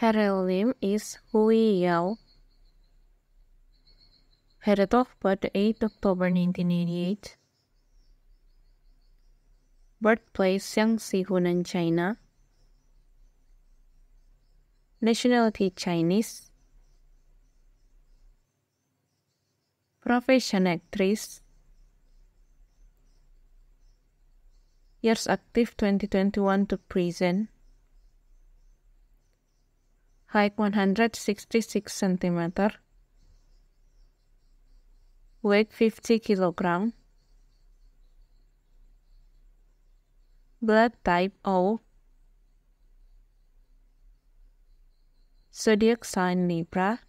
Her real name is Hu Yi Yao. Her date of birth 8 October 1988. Birthplace Jiangxi, Hunan, China. Nationality Chinese. Profession actress. Years active 2021 to present. Height 166 centimeter. Weight 50 kilogram. Blood type O. Zodiac sign Libra.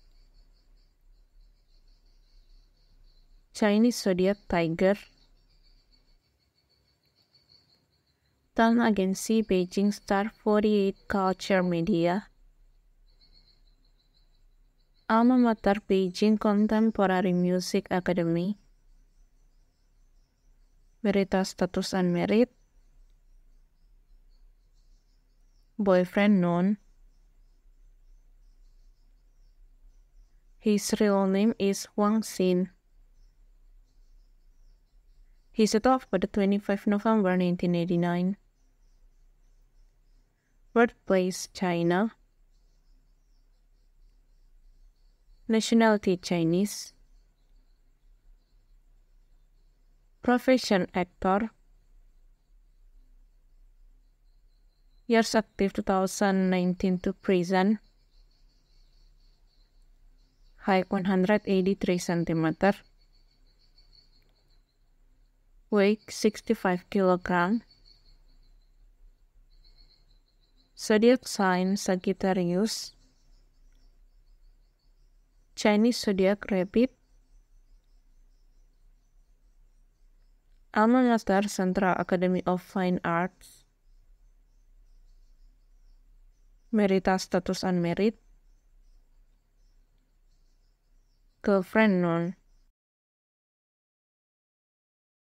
Chinese zodiac tiger. Talent Agency Beijing Star 48 Culture Media. Alma Mater Beijing Contemporary Music Academy. Berita status unmarried. Boyfriend known. His real name is Huang Xin. He set off by the 25 November 1989. Birthplace China. Nationality Chinese. Profession actor. Years active 2019 to present. Height 183 centimeter. Weight 65 kilogram. Zodiac sign Sagittarius. Chinese zodiac rabbit. Alma Mater Central Academy of Fine Arts. Merita status unmarried. Girlfriend known.